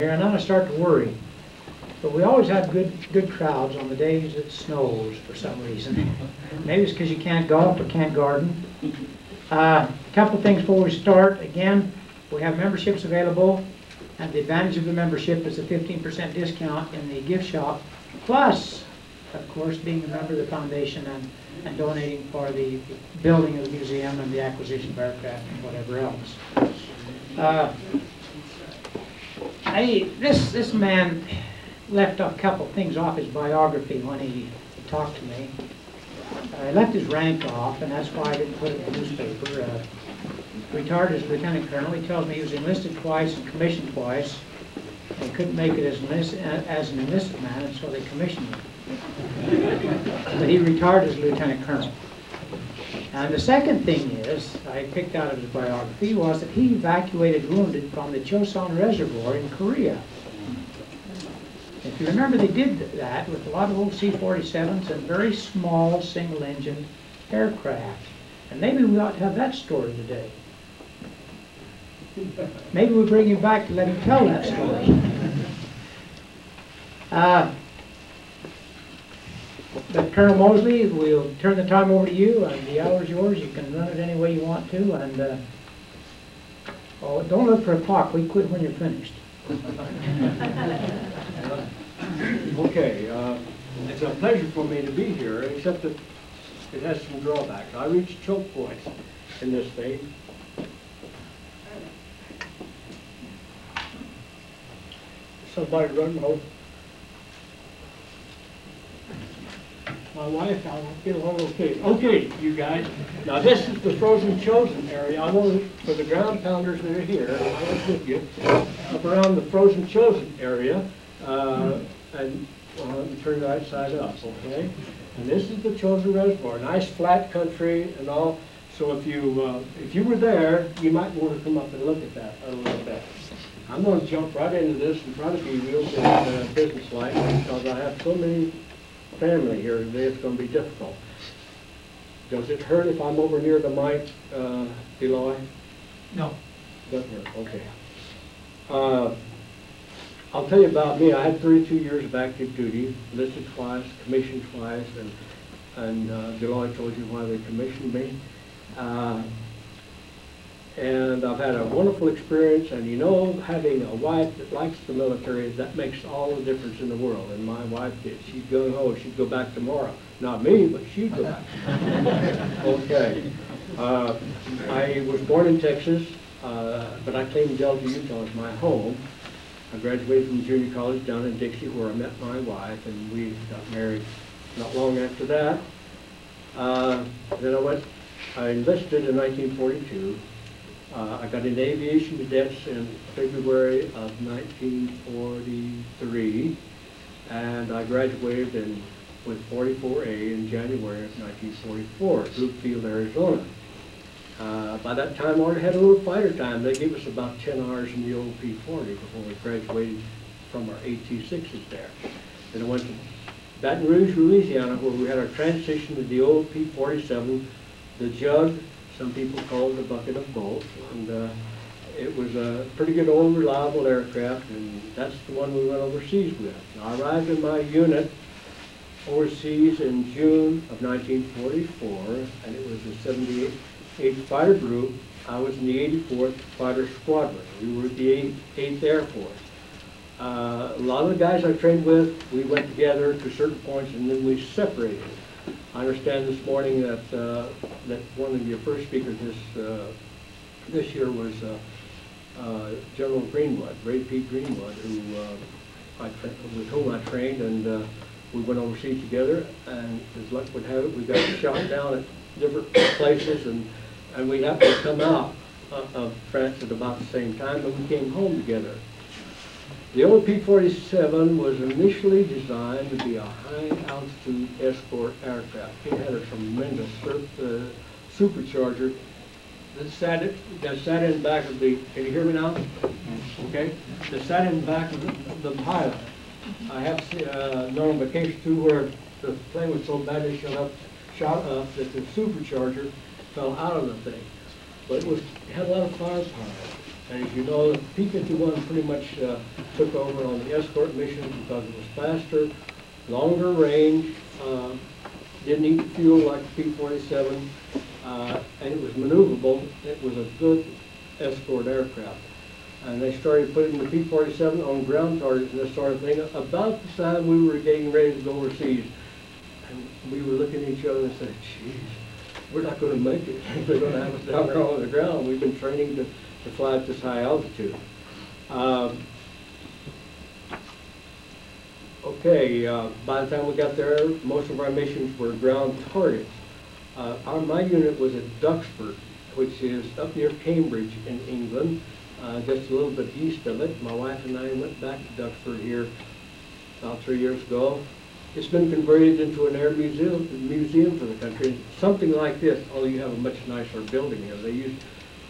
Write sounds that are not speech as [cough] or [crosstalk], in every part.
here, and I'm gonna start to worry. But we always have good, good crowds on the days it snows for some reason. [laughs] Maybe it's because you can't golf or can't garden. Uh, Couple things before we start. Again, we have memberships available, and the advantage of the membership is a fifteen percent discount in the gift shop, plus, of course, being a member of the foundation and, and donating for the building of the museum and the acquisition of aircraft and whatever else. Uh, I, this, this man left a couple things off his biography when he talked to me. Uh, He left his rank off, and that's why I didn't put it in the newspaper. Uh, Retired as lieutenant colonel, he tells me he was enlisted twice and commissioned twice, and couldn't make it as enlisted, as an enlisted man, and so they commissioned him. But he retired as lieutenant colonel. And the second thing is, I picked out of his biography, was that he evacuated wounded from the Chosin Reservoir in Korea. If you remember, they did that with a lot of old C-47s and very small single-engine aircraft. And maybe we ought to have that story today. Maybe we'll bring him back to let him tell that story. [laughs] Uh, But Colonel Moseley, we'll turn the time over to you, and the hour's yours. You can run it any way you want to, and, uh, oh, don't look for a clock. We quit when you're finished. [laughs] Okay, uh, it's a pleasure for me to be here, except that it has some drawbacks. I reached choke points in this thing. Somebody run home. My wife, I'll get along okay. Okay, you guys, now this is the frozen Chosin area. I want, for the ground pounders that are here, I was with you, up around the frozen Chosin area, uh, and, well, let me turn right side up, okay? And this is the Chosin reservoir, nice flat country and all, so if you, uh, if you were there, you might want to come up and look at that a little bit. I'm gonna jump right into this and try to be real uh, businesslike, because I have so many family here today, it's gonna be difficult. Does it hurt if I'm over near the mic, uh, Eloy? No. Doesn't hurt, okay. Uh, I'll tell you about me, I had thirty-two years of active duty, listed twice, commissioned twice, and, and uh, Deloitte told you why they commissioned me. Uh, And I've had a wonderful experience, and you know, having a wife that likes the military, that makes all the difference in the world. And my wife did, she'd go, oh, she'd go back tomorrow. Not me, but she'd go back. [laughs] Okay. Uh, I was born in Texas, uh, but I claim Delta, Utah as my home. I graduated from junior college down in Dixie where I met my wife and we got married not long after that. Uh, Then I went, I enlisted in 1942. Uh, I got into aviation cadets in February of 1943. And I graduated in, with 44A in January of 1944 at Field, Arizona. Uh, By that time, I already had a little fighter time. They gave us about 10 hours in the old P-40 before we graduated from our AT-6s there. Then I went to Baton Rouge, Louisiana, where we had our transition to the old P-47, the Jug, some people call it the bucket of bolts. And uh, it was a pretty good old reliable aircraft, and that's the one we went overseas with. I arrived in my unit overseas in June of 1944, and it was the 78th 8th Fighter Group. I was in the 84th Fighter Squadron. We were at the 8th Air Force. Uh, a lot of the guys I trained with, we went together to certain points and then we separated. I understand this morning that, uh, that one of your first speakers this, uh, this year was uh, uh, General Greenwood, Ray Pete Greenwood, who uh, with whom I trained, and uh, we went overseas together. And as luck would have it, we got shot down at different places, and and we happened to come out of France at about the same time, and we came home together. The old P-47 was initially designed to be a high-altitude escort aircraft. It had a tremendous uh, supercharger that sat, it- that sat in back of the, can you hear me now? Okay? That sat in back of the- the pilot. I have uh, known on vacation too where the plane was so badly shot up, shot up that the supercharger fell out of the thing. But it was, it had a lot of firepower. And as you know, the P-51 pretty much uh, took over on the escort mission because it was faster, longer range, uh, didn't eat fuel like the P-47, uh, and it was maneuverable. It was a good escort aircraft. And they started putting the P-47 on ground targets and this sort of thing about the time we were getting ready to go overseas. And we were looking at each other and said, geez, we're not going to make it. [laughs] They're going to have us down on the ground. We've been training to, to fly at this high altitude. Um, okay, uh, by the time we got there, most of our missions were ground targets. Uh, our, my unit was at Duxford, which is up near Cambridge in England, uh, just a little bit east of it. My wife and I went back to Duxford here about three years ago. It's been converted into an air museum, museum for the country. Something like this, although you have a much nicer building here. They used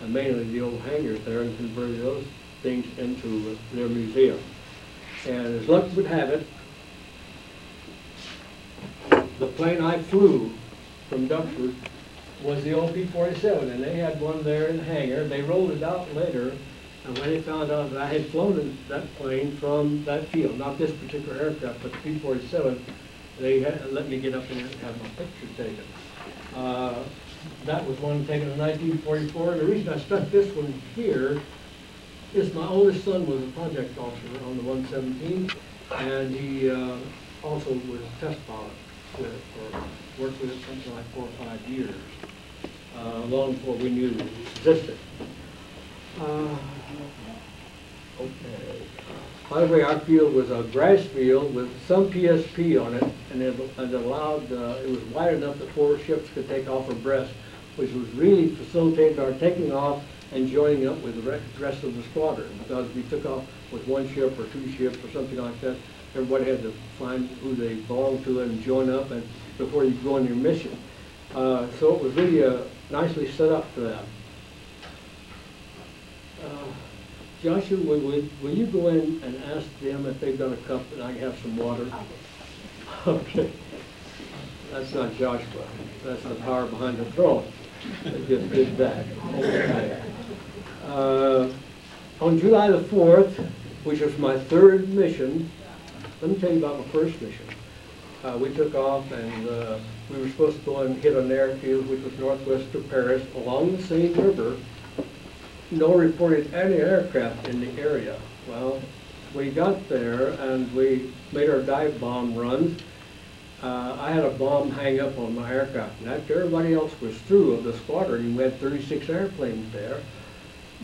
uh, mainly the old hangars there and converted those things into their museum. And as luck would have it, the plane I flew from Duxford was the old P-47, and they had one there in the hangar. They rolled it out later, and when they found out that I had flown that plane from that field, not this particular aircraft, but the P-47, they had, let me get up and have my picture taken. Uh, that was one taken in 1944. And The reason I stuck this one here is my oldest son was a project officer on the 117, and he uh, also was a test pilot with it, or worked with it something like four or five years, uh, long before we knew it existed. Uh, Okay. By the way, our field was a grass field with some PSP on it, and it it allowed, uh, it was wide enough that four ships could take off abreast, which was really facilitated our taking off and joining up with the rest of the squadron. Because we took off with one ship or two ships or something like that, everybody had to find who they belonged to and join up and before you go on your mission. Uh, So it was really uh, nicely set up for that. Uh, Joshua, will, will will you go in and ask them if they've got a cup and I can have some water? [laughs] Okay. That's not Joshua. That's the power behind the throne. They just did that. Okay. Uh, On July the 4th, which was my third mission, let me tell you about my first mission. Uh, we took off and uh, we were supposed to go and hit an airfield which was northwest of Paris along the Seine River no reported any aircraft in the area. Well, we got there and we made our dive bomb runs. Uh, I had a bomb hang up on my aircraft, and after everybody else was through of the squadron, we had 36 airplanes there,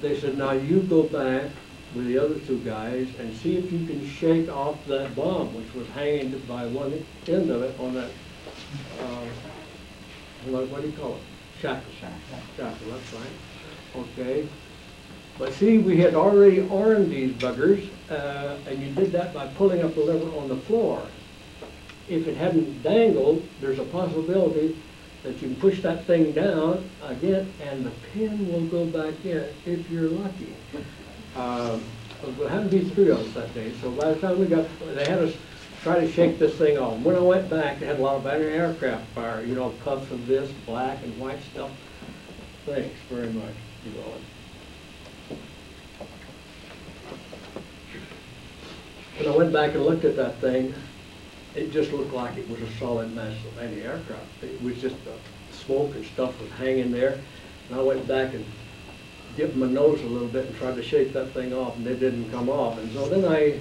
they said, now you go back with the other two guys and see if you can shake off that bomb, which was hanging by one end of it on that, uh, what, what do you call it? Shackle. Shackle, that's right. Okay. But see, we had already armed these buggers, uh, and you did that by pulling up the lever on the floor. If it hadn't dangled, there's a possibility that you can push that thing down again, and the pin will go back in if you're lucky. Um, There happened to be three of us that day, so by the time we got, they had us try to shake this thing off. When I went back, they had a lot of anti-aircraft fire, you know, puffs of this, black and white stuff. Thanks very much, you know. When I went back and looked at that thing, it just looked like it was a solid mass of anti-aircraft. It was just the smoke and stuff was hanging there. And I went back and dipped my nose a little bit and tried to shake that thing off, and it didn't come off. And so then I,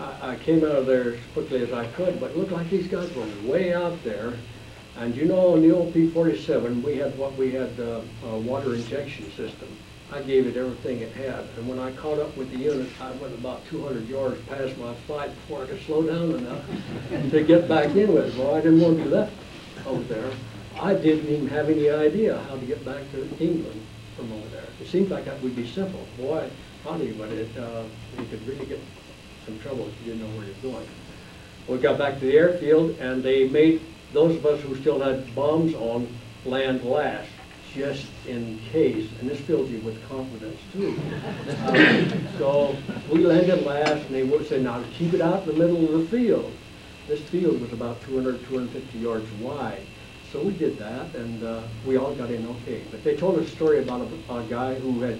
I, I came out of there as quickly as I could, but it looked like these guys were way out there. And you know, on the old P-47, we had what we had, uh, a water injection system. I gave it everything it had, and when I caught up with the unit, I went about 200 yards past my flight before I could slow down enough [laughs] to get back in with it. Well, I didn't want to do that over there. I didn't even have any idea how to get back to England from over there. It seemed like that would be simple. Boy, funny, but it, uh, you could really get some trouble if you didn't know where you're going. We got back to the airfield, and they made those of us who still had bombs on land last, just in case, and this fills you with confidence too. Uh, [laughs] So we landed last, and they would say, now keep it out in the middle of the field. This field was about 200, 250 yards wide. So we did that, and uh, we all got in okay. But they told us a story about a, a guy who had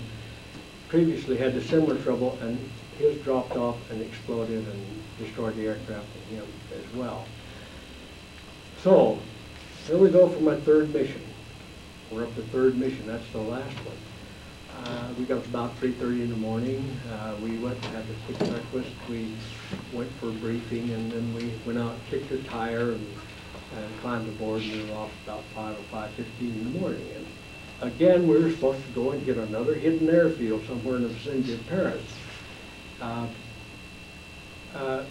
previously had the similar trouble, and his dropped off and exploded and destroyed the aircraft and him as well. So, here we go for my third mission. We're up to third mission, that's the last one. Uh, we got about three thirty in the morning, uh, we went and had a quick breakfast, we went for a briefing, and then we went out, kicked a tire, and, and climbed aboard, and we were off about five or five fifteen in the morning. And Again, we were supposed to go and get another hidden airfield somewhere in the vicinity of Paris. Uh, uh,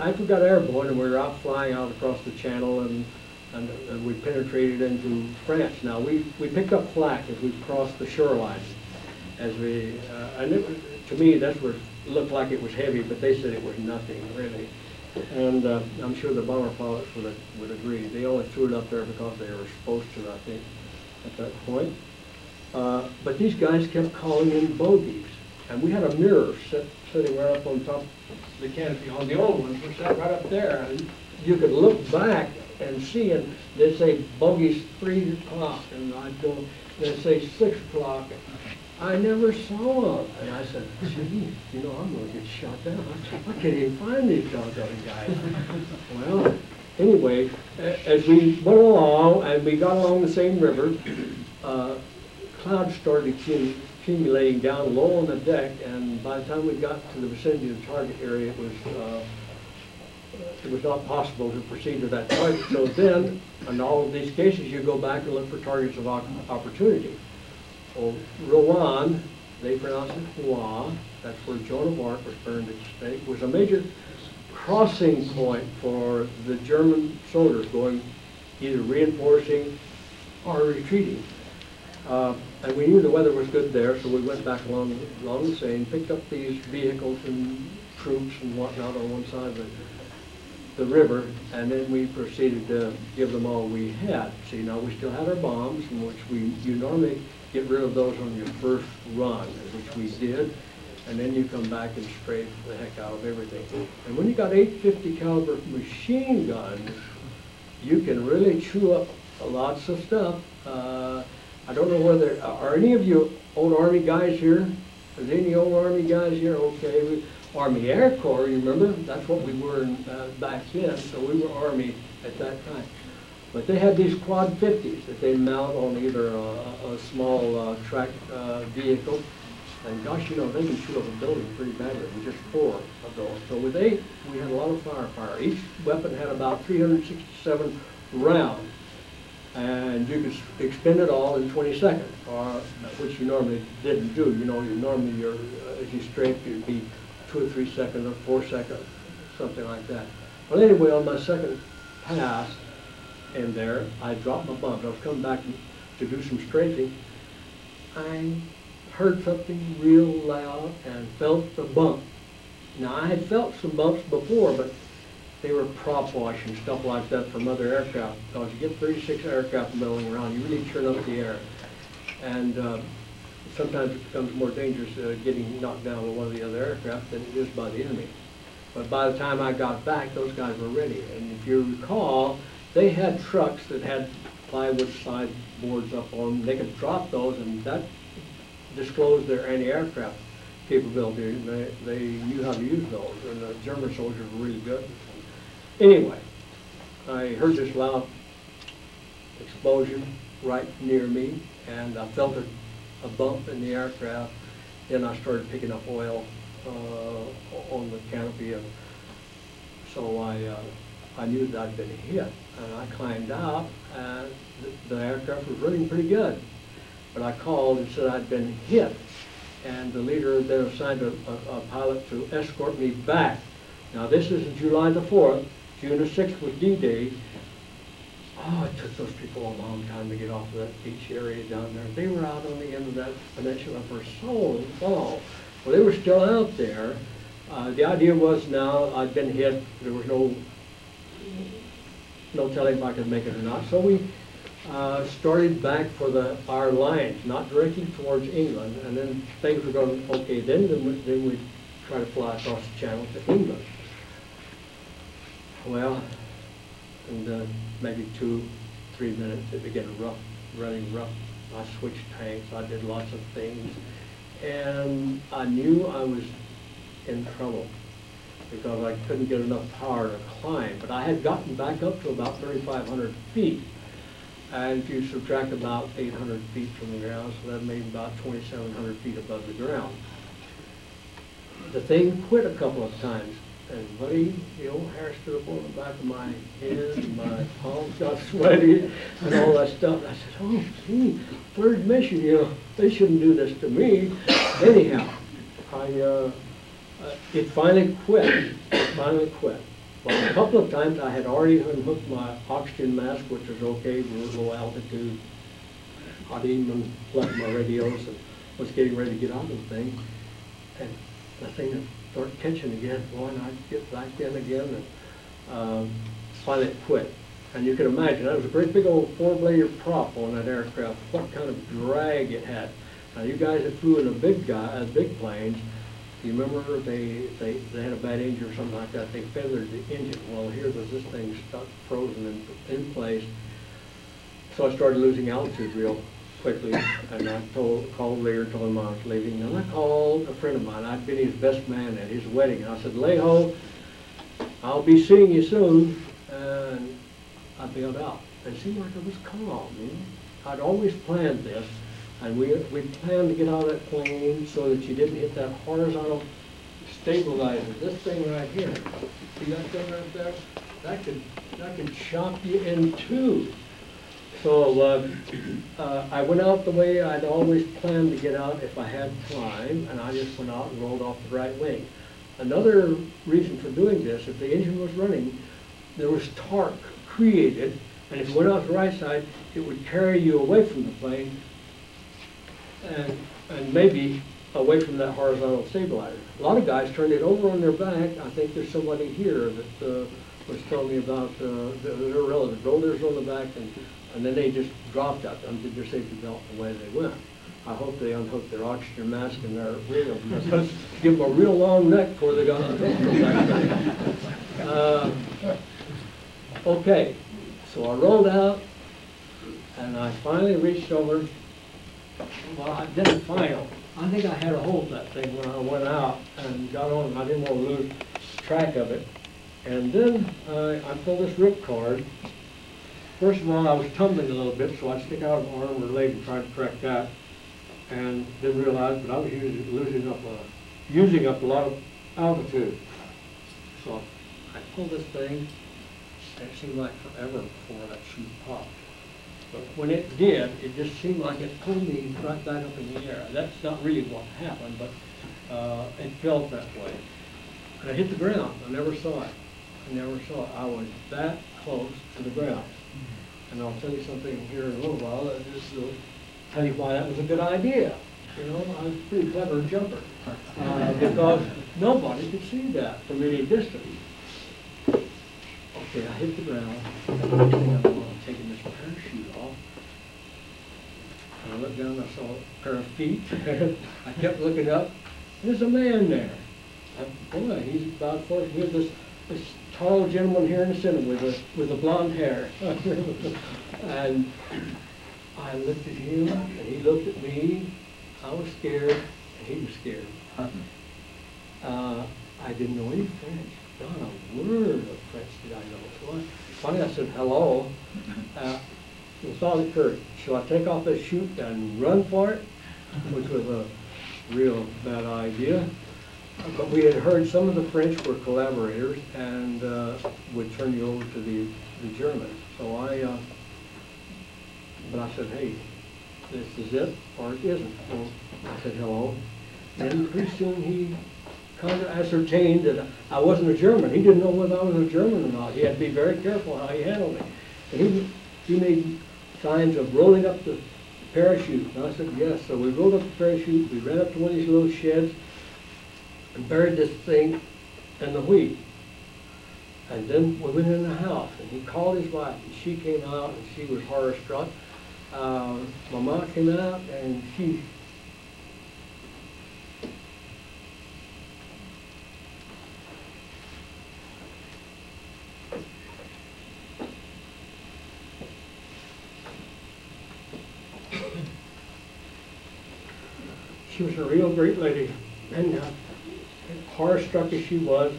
After we got airborne and we were out flying out across the channel and, and and we penetrated into France. Now, we, we picked up flak as we crossed the shoreline. As we, uh, and it to me, that's where looked like it was heavy, but they said it was nothing really. And uh, I'm sure the bomber pilots would, would agree. They only threw it up there because they were supposed to, I think, at that point. Uh, But these guys kept calling in bogeys. And we had a mirror sit, sitting right up on top of the canopy. On the old ones, we sat right up there. And you could look back and see, and they'd say bogeys three o'clock, and I'd go, they'd say six o'clock. I never saw them. And I said, gee, you know, I'm gonna get shot down. I can't even find these doggone guys. Well, anyway, as we went along, and we got along the Seine river, uh, clouds started accu- accumulating down low on the deck, and by the time we got to the vicinity of the target area, it was, uh, it was not possible to proceed to that target. So then, in all of these cases, you go back and look for targets of opportunity. Well, Rouen, they pronounce it Rouen, that's where Joan of Arc was burned at stake, was a major crossing point for the German soldiers going either reinforcing or retreating. Uh, And we knew the weather was good there, so we went back along, along the Seine, picked up these vehicles and troops and whatnot on one side of the, the river, and then we proceeded to give them all we had. See, now, we still had our bombs, in which we, you normally get rid of those on your first run, which we did, and then you come back and spray the heck out of everything. And when you got eight fifty caliber machine guns, you can really chew up lots of stuff. Uh, I don't know whether, are any of you old Army guys here? Is any old Army guys here? Okay, we- Army Air Corps, you remember? That's what we were in, uh, back then, so we were Army at that time. But they had these quad fifties that they mount on either a, a small, uh, track, uh, vehicle. And gosh, you know, they can shoot up a building pretty badly with just four of those. So with eight, we had a lot of firepower. Each weapon had about three hundred sixty-seven rounds. And you could expend it all in twenty seconds, or, which you normally didn't do. You know, you normally, you're, uh, if you strafe, you'd be two or three seconds or four seconds, something like that. Well, anyway, on my second pass in there, I dropped my bump. I was coming back to do some strafing. I heard something real loud and felt the bump. Now, I had felt some bumps before, but they were prop wash and stuff like that from other aircraft. Because you get 36 aircraft milling around, you really turn up the air. And uh, sometimes it becomes more dangerous uh, getting knocked down with one of the other aircraft than it is by the enemy. But by the time I got back, those guys were ready. And if you recall, they had trucks that had plywood side boards up on them. They could drop those, and that disclosed their anti-aircraft capability. They, they knew how to use those, and the German soldiers were really good. Anyway, I heard this loud explosion right near me, and I felt a, a bump in the aircraft. Then I started picking up oil uh, on the canopy, and so I, uh, I knew that I'd been hit. And I climbed out, and the, the aircraft was running pretty good. But I called and said I'd been hit, and the leader then assigned a, a, a pilot to escort me back. Now, this is July the fourth, June the sixth was D-Day. Oh, it took those people a long time to get off of that beach area down there. They were out on the end of that peninsula for so long. Well, they were still out there. Uh, the idea was now I'd been hit, there was no, no telling if I could make it or not. So we uh, started back for the, our lines, not directly towards England. And then things were going, okay, then, then we, then we try to fly across the channel to England. Well, and uh, maybe two, three minutes, it began rough, running rough. I switched tanks, I did lots of things, and I knew I was in trouble because I couldn't get enough power to climb. But I had gotten back up to about 3,500 feet. And if you subtract about 800 feet from the ground, so that made about 2,700 feet above the ground. The thing quit a couple of times, and buddy, the old hair stood up on the back of my head, and my palms got sweaty, and all that stuff. I said, oh, gee, third mission, you know, they shouldn't do this to me. Anyhow, I, uh, uh, it finally quit, it finally quit. Well, a couple of times I had already unhooked my oxygen mask, which was okay, we were low altitude. I'd even left my radios and was getting ready to get on the thing. And the thing start catching again, boy, and I'd get back in again and, um, finally it quit. And you can imagine, that was a great big old four-bladed prop on that aircraft, what kind of drag it had. Now, you guys that flew in the big guy, uh, big planes, you remember they, they, they had a bad engine or something like that, they feathered the engine. Well, here was this thing stuck frozen in, in place. So I started losing altitude real quickly, and I told, called Lear and told him I was leaving. And I called a friend of mine, I'd been his best man at his wedding, and I said, Leho, I'll be seeing you soon, and I bailed out. And it seemed like it was calm, you know? I'd always planned this, and we, we planned to get out of that plane so that you didn't hit that horizontal stabilizer, this thing right here. See that thing right there? That could, that could chop you in two. So, uh, uh, I went out the way I'd always planned to get out if I had time, and I just went out and rolled off the right wing. Another reason for doing this, if the engine was running, there was torque created, and if you went off the right side, it would carry you away from the plane and, and maybe away from that horizontal stabilizer. A lot of guys turned it over on their back. I think there's somebody here that uh, was telling me about uh, their their relative rolled theirs on the back and, and then they just dropped out, undid their safety belt and away they went. I hope they unhooked their oxygen mask and their because [laughs] give them a real long neck before they got. Uh, Okay, so I rolled out and I finally reached over well, I didn't final. I think I had a hold of that thing when I went out and got on. I didn't want to lose track of it. And then uh, I pulled this rip cord. First of all, I was tumbling a little bit, so I'd stick out an arm or leg and try to correct that. And didn't realize, but I was using, losing up a, using up a lot of altitude. So I pulled this thing, and it seemed like forever before that shoe popped. But when it did, it just seemed like it pulled me right back up in the air. That's not really what happened, but uh, it felt that way. And I hit the ground. I never saw it. I never saw it. I was that close to the ground. And I'll tell you something here in a little while that just will tell you why that was a good idea. You know, I was a pretty clever jumper uh, [laughs] because nobody could see that from any distance. Okay, I hit the ground. And next thing I know, I'm taking this parachute off. And I looked down, I saw a pair of feet. [laughs] I kept looking up. There's a man there. I- Boy, he's about forty. Here's this, this tall gentleman here in the center with a, with the blonde hair. [laughs] and I looked at him, and he looked at me. I was scared, and he was scared. Uh, I didn't know any French, not a word of French did I know. So I, finally I said, hello, [laughs] uh, with all the courage. Shall I take off this chute and run for it? Which was a real bad idea. But we had heard some of the French were collaborators and uh, would turn you over to the, the Germans. So I, uh, but I said, hey, this is it or it isn't. Well, I said, hello. And pretty soon he kind of ascertained that I wasn't a German. He didn't know whether I was a German or not. He had to be very careful how he handled me. And he, he made signs of rolling up the parachute. And I said, yes. So we rolled up the parachute. We ran up to one of these little sheds and buried this thing in the wheat. And then we went in the house, and he called his wife, and she came out, and she was horror struck. Uh, my mom came out, and she [coughs] she was a real great lady. And uh, horror-struck as she was,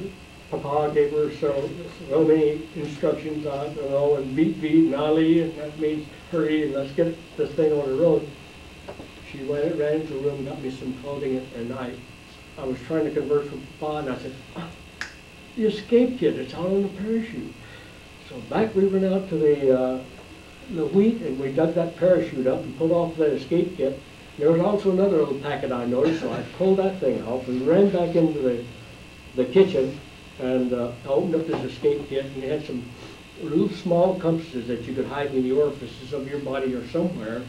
Papa gave her so, so many instructions on, you know, and beat, beat, Ali, and that means hurry, and let's get this thing on the road. She went, ran into the room, got me some clothing, and I, I was trying to converse with Papa, and I said, "Ah, the escape kit, it's out on the parachute. So back we went out to the, uh, the wheat, and we dug that parachute up and pulled off that escape kit. There was also another little packet I noticed, so I pulled that thing off and ran back into the, the kitchen and uh, opened up this escape kit and it had some little small compasses that you could hide in the orifices of your body or somewhere,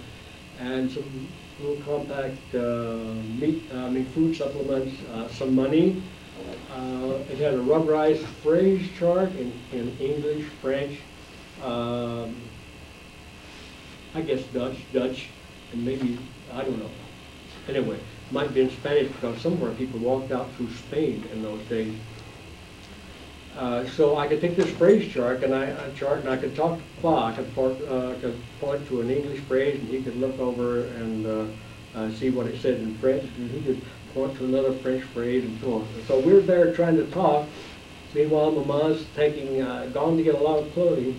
and some little compact uh, meat, I mean food supplements, uh, some money. Uh, it had a rubberized phrase chart in, in English, French, um, I guess Dutch, Dutch, and maybe, I don't know. Anyway, might be in Spanish because some of our people walked out through Spain in those days. Uh, so I could take this phrase chart and I, chart and I could talk to Pa, I could, point, uh, could point to an English phrase and he could look over and uh, uh, see what it said in French and he could point to another French phrase and so on. So we're there trying to talk. Meanwhile, Mama's taking, uh, gone to get a lot of clothing.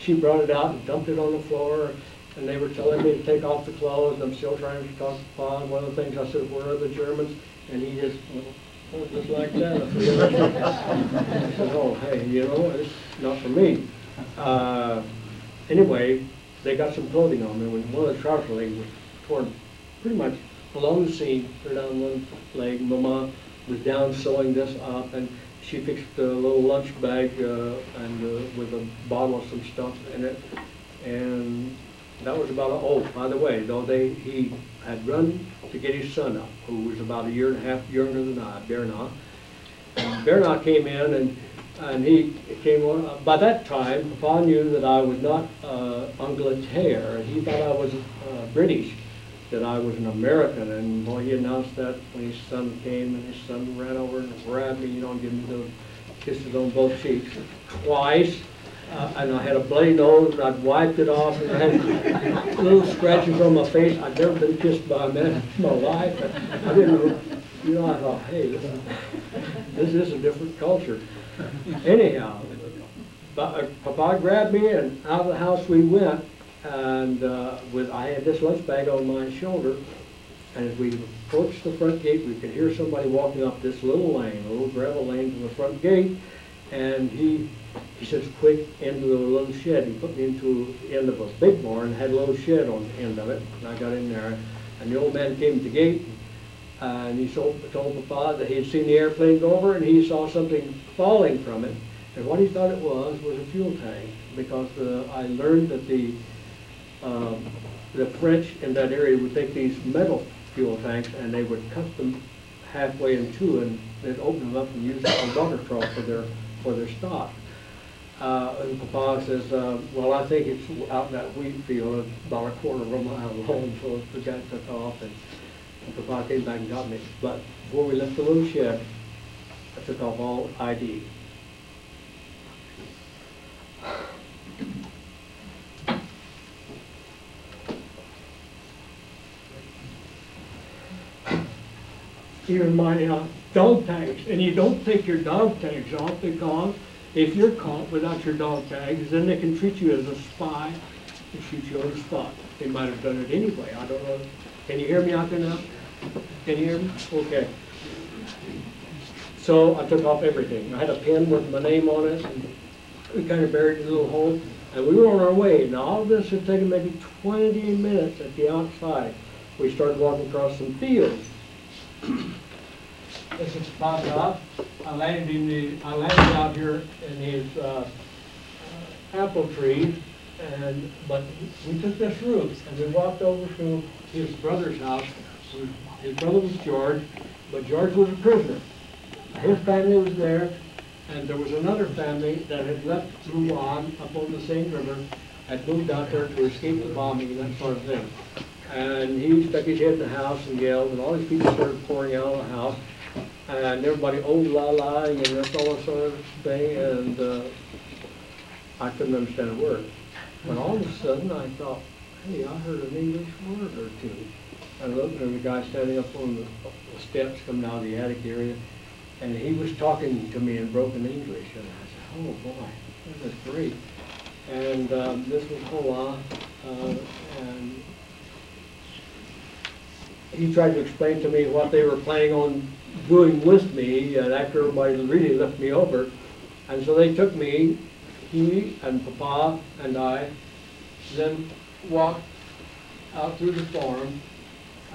She brought it out and dumped it on the floor and they were telling me to take off the clothes and I'm still trying to talk to Pa. And one of the things I said, where are the Germans? And he just, well, just like that. I said, oh, hey, you know, it's not for me. Uh, anyway, they got some clothing on me. One of the trouser legs was torn pretty much along the seam, clear down one leg. Mama was down sewing this up, and she fixed a little lunch bag uh, and uh, with a bottle of some stuff in it. And that was about, oh, by the way, though they, he had run to get his son up, who was about a year and a half younger than I, Bernard. Bernard came in and, and he came on, uh, by that time, Papa knew that I was not uh, Angleterre, he thought I was uh, British, that I was an American, and boy, he announced that when his son came, and his son ran over and grabbed me, you know, and gave me those kisses on both cheeks twice. Uh, and I had a bloody nose, and I'd wiped it off, and I had little scratches on my face. I'd never been kissed by a man in my life. I didn't know, you know, I thought, hey, this is, this is a different culture. Anyhow, uh, Papa grabbed me, and out of the house we went, and uh, with I had this lunch bag on my shoulder, and as we approached the front gate, we could hear somebody walking up this little lane, a little gravel lane to the front gate, and he he says, quick, into the little shed. He put me into the end of a big barn, had a little shed on the end of it, and I got in there. And the old man came to the gate, and he told, told Papa that he had seen the airplane go over, and he saw something falling from it. And what he thought it was, was a fuel tank, because uh, I learned that the, um, the French in that area would take these metal fuel tanks, and they would cut them halfway in two, and they'd open them up and use it on water trough for their, for their stock. Uh, and Papa says, uh, well, I think it's out in that wheat field, about a quarter of a mile long, so the guy took off, and, and Papa came back and got me. But before we left the little shed, I took off all ID. Even my uh, dog tags, and you don't take your dog tags off because if you're caught without your dog tags, then they can treat you as a spy and shoot you on the spot. They might have done it anyway, I don't know. Can you hear me out there now? Can you hear me? Okay. So I took off everything. I had a pen with my name on it, and we kind of buried in a little hole, and we were on our way. Now, all this had taken maybe 20 minutes at the outside. We started walking across some fields. This is Papa. I landed in the, I landed out here in his uh, apple tree, and, but we took this route, and we walked over to his brother's house. His brother was George, but George was a prisoner. His family was there, and there was another family that had left Rouen up on the Seine River, had moved out there to escape the bombing and that sort of thing. And he stuck his head in the house and yelled, and all these people started pouring out of the house and everybody oh la la and all that sort of thing, and uh, I couldn't understand a word. But all of a sudden I thought, hey, I heard an English word or two. and I looked, and a guy standing up on the the steps coming out of the attic area, and he was talking to me in broken English, and I said, oh boy, this is great. And um, this was Hola, uh, and he tried to explain to me what they were planning on doing with me, and after everybody really left me over. And so they took me, he and Papa and I, then walked out through the farm,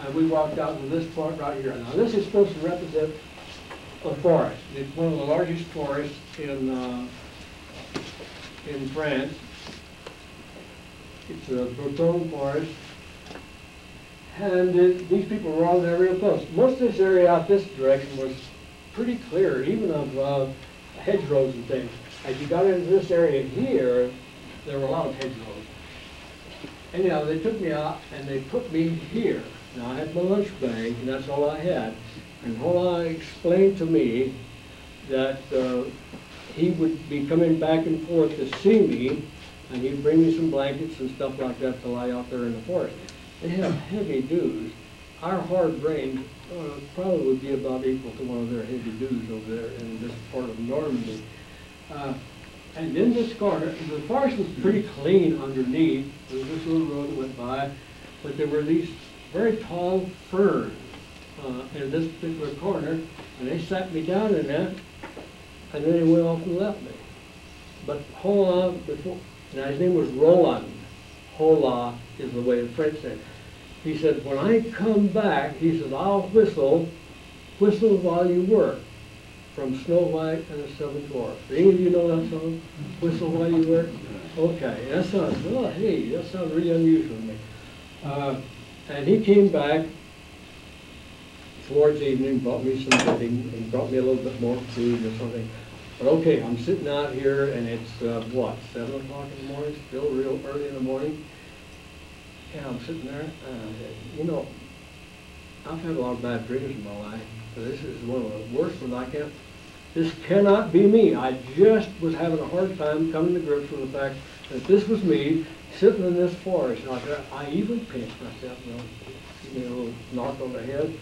and we walked out to this part right here. Now, this is supposed to represent a forest. It's one of the largest forests in, uh, in France. It's a Brotonne forest. And it- these people were all there real close. Most of this area out this direction was pretty clear, even of uh, hedgerows and things. As you got into this area here, there were a lot of hedgerows. Anyhow, they took me out and they put me here. Now, I had my lunch bag, and that's all I had. And Hola explained to me that uh, he would be coming back and forth to see me, and he'd bring me some blankets and stuff like that to lie out there in the forest. They have heavy dews. Our hard rain uh, probably would be about equal to one of their heavy dews over there in this part of Normandy. Uh, and in this corner, the forest was pretty clean underneath. There was this little road that went by, but there were these very tall ferns uh, in this particular corner, and they sat me down in that, and then they went off and left me. But Hola, before, now his name was Roland. Hola is the way the French say. He said, when I come back, he said, I'll whistle, whistle while you work, from Snow White and the Seven Dwarfs. Any of you know that song? Whistle while you work? Okay, that sounds, oh, hey, that sounds really unusual to me. Uh, and he came back towards evening, brought me some bedding, and brought me a little bit more food or something. But okay, I'm sitting out here and it's, uh, what, seven o'clock in the morning, still real early in the morning? And I'm sitting there, uh, you know, I've had a lot of bad dreams in my life, but this is one of the worst ones I can't, this cannot be me. I just was having a hard time coming to grips with the fact that this was me sitting in this forest. And I, I even pinched myself, you know, give me a little knock on the head.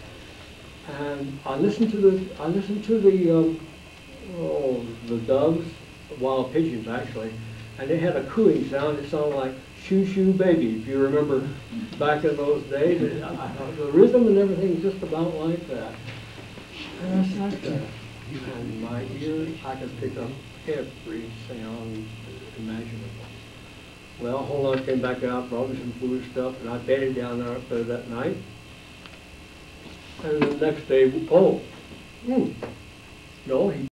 And I listened to the, I listened to the, um, oh, the doves, wild pigeons actually, and they had a cooing sound. It sounded like shoo shoo baby, if you remember back in those days. The rhythm and everything just about like that. I sat there, and my ears, I could pick up every sound imaginable. Well, hold on, came back out, brought me some food stuff, and I bedded down there up there that night. And the next day, oh, hmm, no, he